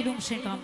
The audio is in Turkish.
Faleminderit, hej Lomskinkan.